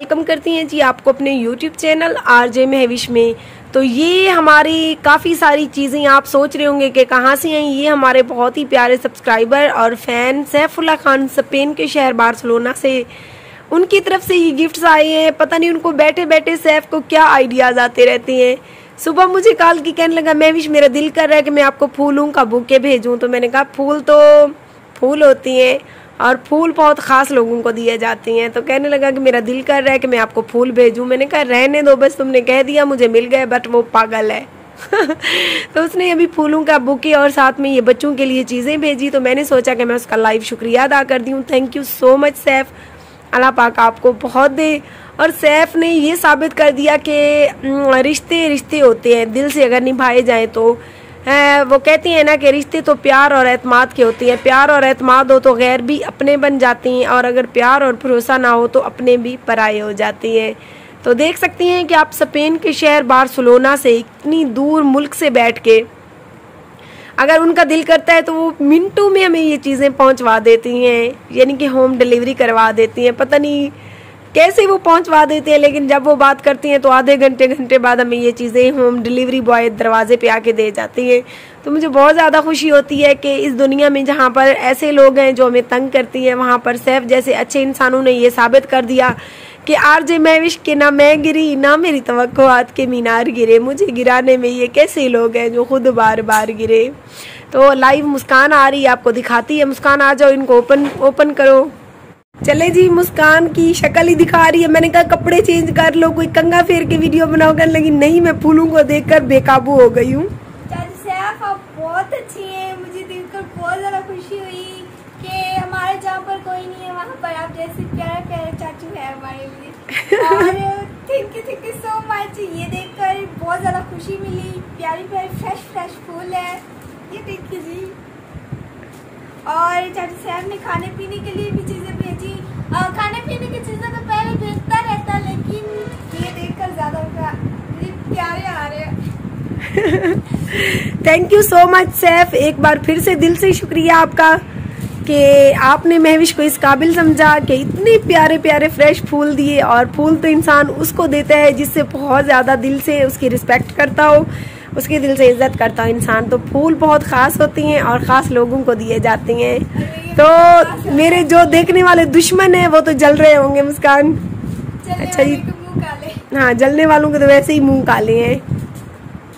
Welcome करती हैं जी आपको अपने YouTube channel R J Mahvish में। तो ये हमारी काफ़ी सारी चीज़ें आप सोच रहे होंगे कि कहाँ से हैं? ये हमारे बहुत ही प्यारे सब्सक्राइबर और फ़ैन सैफुल्ला खान स्पेन के शहर बार्सलोना से। उनकी तरफ़ से ये गिफ्ट्स आए हैं। पता नहीं उनको बैठे बैठे सैफ को क्या आइडियाज़ आते रहते हैं। सुबह मुझे कॉल की कहने लगा मैं मेरा दिल कर रहा है कि मैं आपको फूलों का बुके भेजूँ। तो मैंने कहा, फूल तो फूल होती हैं। और फूल बहुत ख़ास लोगों को दिए जाते हैं। तो कहने लगा कि मेरा दिल कर रहा है कि मैं आपको फूल भेजूँ। मैंने कहा, रहने दो, बस तुमने कह दिया, मुझे मिल गए, बट वो पागल है। तो उसने अभी फूलों का बुके और साथ में ये बच्चों के लिए चीज़ें भेजी। तो मैंने सोचा कि मैं उसका लाइव शुक्रिया अदा कर दी। हूँ thank you so much Saif Allah पाक आपको बहुत दे। और सैफ ने ये साबित कर दिया कि रिश्ते रिश्ते होते हैं। दिल से अगर निभाए जाएँ तो वो कहती हैं ना कि रिश्ते तो प्यार और एतमाद के होते हैं। प्यार और एतमाद हो तो गैर भी अपने बन जाती हैं और अगर प्यार और भरोसा ना हो तो अपने भी पराए हो जाती हैं। तो देख सकती हैं कि आप स्पेन के शहर बार्सलोना से इतनी दूर मुल्क से बैठ के अगर उनका दिल करता है तो वो मिनटों में हमें ये चीज़ें पहुंचवा देती हैं, यानी कि होम डिलीवरी करवा देती हैं। पता नहीं कैसे वो पहुंचवा देते हैं? लेकिन जब वो बात करती हैं तो आधे घंटे घंटे बाद हमें ये चीज़ें होम डिलीवरी बॉय दरवाजे पे आके दे जाती हैं। तो मुझे बहुत ज़्यादा खुशी होती है कि इस दुनिया में जहाँ पर ऐसे लोग हैं जो हमें तंग करती हैं, वहाँ पर सैफ जैसे अच्छे इंसानों ने ये साबित कर दिया कि आर जे महविश के ना मैं गिरी, ना मेरी तो के मीनार गिरे। मुझे गिराने में ये कैसे लोग हैं जो खुद बार बार गिरे? तो लाइव मुस्कान आ रही है, आपको दिखाती है। मुस्कान आ जाओ, इनको ओपन ओपन करो। चले जी, मुस्कान की शक्ल ही दिखा रही है। मैंने कहा, कपड़े चेंज कर लो, कोई कंगा फेर के वीडियो बनाओ। कर लेकिन नहीं, मैं फूलों को देखकर बेकाबू हो गई हूँ। आप बहुत अच्छी हैं। मुझे देखकर बहुत ज़्यादा खुशी हुई कि हमारे जहाँ पर कोई नहीं है, वहाँ पर आप जैसे प्यारा प्यारा चाचू है हमारे लिए। Thank you thank you so much ये देखकर बहुत ज़्यादा खुशी मिली। प्यारी प्यारी फ्रेश फ्रेश फूल है। ये देखिए जी। और चाची साहब ने खाने पीने के लिए भी चीज़ें भेजी खाने पीने की चीज़ें तो पहले भेजता रहता, लेकिन ये देखकर ज़्यादा प्यारे आ रहे हैं। Thank you so much Saif एक बार फिर से दिल से शुक्रिया आपका कि आपने महविश को इस काबिल समझा कि इतने प्यारे प्यारे फ्रेश फूल दिए और फूल तो इंसान उसको देता है जिससे बहुत ज़्यादा दिल से उसकी रिस्पेक्ट करता हो। उसके दिल से इज़्ज़त करता हूँ। इंसान तो फूल बहुत ख़ास होती हैं और ख़ास लोगों को दिए जाते हैं। तो मेरे जो देखने वाले दुश्मन हैं वो तो जल रहे होंगे मुस्कान। अच्छा जी। हाँ जलने वालों के तो वैसे ही मुँह काले हैं।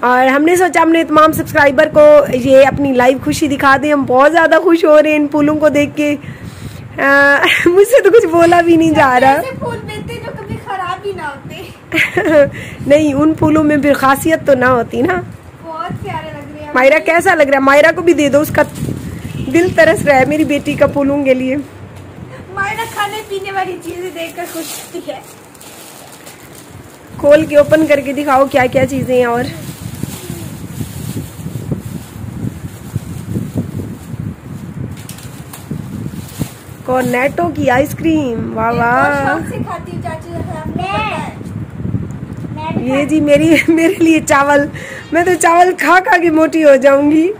और हमने सोचा हमने तमाम सब्सक्राइबर को ये अपनी लाइव खुशी दिखा दी। हम बहुत ज़्यादा खुश हो रहे हैं इन फूलों को देख के। मुझसे तो कुछ बोला भी नहीं जा रहा। फूल जो कभी खराब ही ना होते नहीं उन फूलों में भी खासियत तो ना होती ना। बहुत प्यारे लग रहे हैं। मायरा कैसा लग रहा है? मायरा को भी दे दो उसका दिल तरस रहा है मेरी बेटी का फूलों के लिए। मायरा खाने पीने वाली चीज़ें देखकर खुश होती है। खोल के ओपन करके दिखाओ क्या क्या चीज़ें हैं और। कॉर्नेटो की आइसक्रीम वाह वाह। ये जी मेरी मेरे लिए चावल। मैं तो चावल खा खा के मोटी हो जाऊँगी।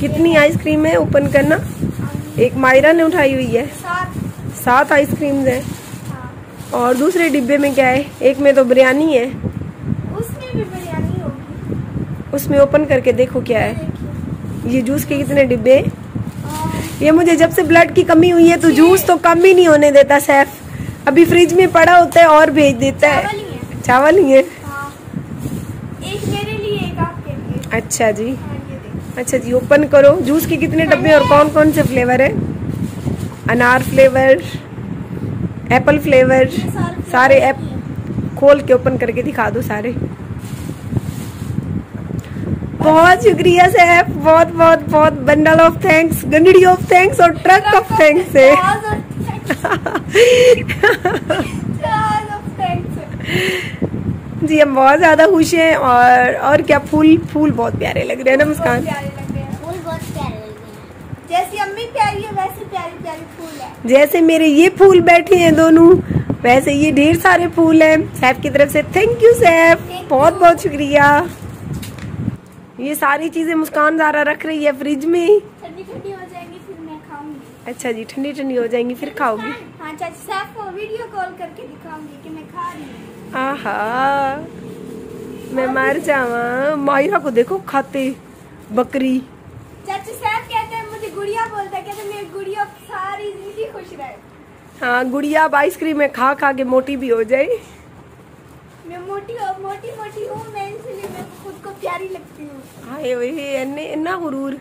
कितनी आइसक्रीम है? ओपन करना। एक मायरा ने उठाई हुई है। सात। आइसक्रीम है। हाँ। और दूसरे डिब्बे में क्या है? एक में तो बिरयानी है। उसमें भी बिरयानी होगी। उसमें ओपन करके देखो क्या है। ये जूस के कितने डिब्बे ये मुझे जब से ब्लड की कमी हुई है तो जूस तो कम ही नहीं होने देता सैफ। अभी फ्रिज में पड़ा होता है और भेज देता है। चावल ही है। हाँ। एक मेरे लिए एक आपके लिए। अच्छा जी। हाँ, अच्छा जी ओपन करो। जूस के कितने डब्बे और कौन कौन से फ्लेवर है? अनार फ्लेवर एप्पल फ्लेवर सारे एप खोल के ओपन करके दिखा दो सारे। बहुत शुक्रिया सैफ बहुत बहुत बहुत बंडल ऑफ़ थैंक्स गंडड़ी ऑफ़ थैंक्स और ट्रक ऑफ़ थैंक्स है। जी हम बहुत ज़्यादा खुश हैं और और क्या फूल फूल बहुत प्यारे लग रहे हैं ना मुस्कान? जैसी अम्मी प्यारी है वैसे प्यारी प्यारी फूल है। जैसे मेरे ये फूल बैठे हैं दोनों वैसे ये ढेर सारे फूल हैं। सैफ की तरफ़ से थैंक यू सैफ बहुत बहुत शुक्रिया। ये सारी चीज़ें मुस्कान जारा रख रही है फ्रिज में ठंडी ठंडी हो जाएँगी फिर मैं खाऊँगी। अच्छा जी ठंडी ठंडी हो जाएँगी फिर खाओगी। हाँ चाची साहब को वीडियो कॉल करके दिखाऊँगी कि मैं खा रही हूँ। आहा मैं मर जावा। मायरा को देखो खाते बकरी। चाची साहब कहते हैं मुझे गुड़िया बोलता कहते मेरी गुड़िया सारी ज़िंदगी खुश रहे। हाँ गुड़िया अब आइसक्रीम में खा खा के मोटी भी हो जाए। मैं मोटी मोटी मोटी हूँ, मैं इसलिए मैं खुद को प्यारी लगती हूँ। हाय वही इन्ने गुरूर।